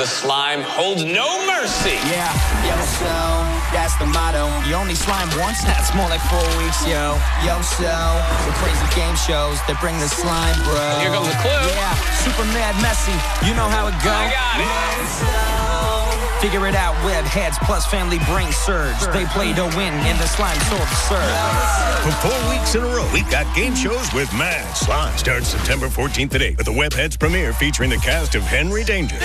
The slime holds no mercy. Yeah, yo, so that's the motto. You only slime once, that's more like four weeks, yo. Yo, so the crazy game shows that bring the slime, bro. Here comes the clue. Yeah, super mad messy. You know how it goes. I got it. Figure it out, Webheads plus Family Brainsurge. They play to win, in the slime so absurd. For four weeks in a row, we've got game shows with Mad Slime. Starts September 14th today with the Webheads premiere featuring the cast of Henry Danger.